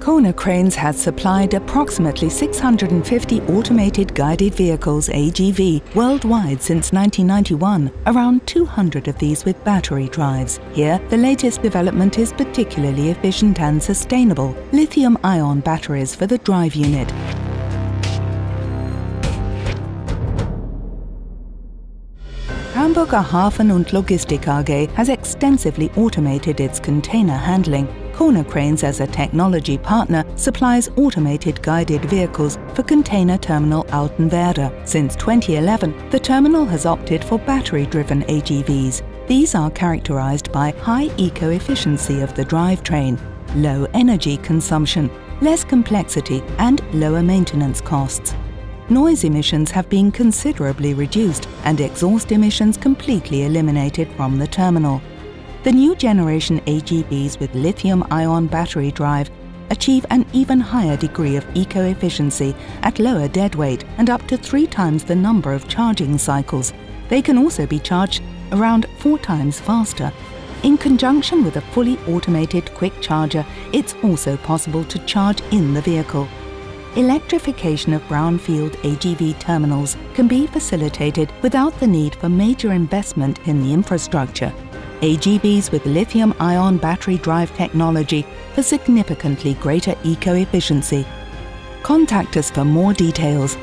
Konecranes has supplied approximately 650 automated guided vehicles AGV worldwide since 1991, around 200 of these with battery drives. Here, the latest development is particularly efficient and sustainable, lithium-ion batteries for the drive unit. Hamburger Hafen und Logistik AG has extensively automated its container handling Konecranes as a technology partner supplies automated guided vehicles for container terminal Altenwerder. Since 2011, the terminal has opted for battery-driven AGVs. These are characterized by high eco-efficiency of the drivetrain, low energy consumption, less complexity and lower maintenance costs. Noise emissions have been considerably reduced and exhaust emissions completely eliminated from the terminal. The new generation AGVs with lithium-ion battery drive achieve an even higher degree of eco-efficiency at lower deadweight and up to three times the number of charging cycles. They can also be charged around four times faster. In conjunction with a fully automated quick charger, it's also possible to charge in the vehicle. Electrification of brownfield AGV terminals can be facilitated without the need for major investment in the infrastructure. AGVs with lithium ion battery drive technology for significantly greater eco efficiency. Contact us for more details.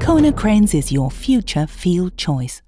Konecranes is your future field choice.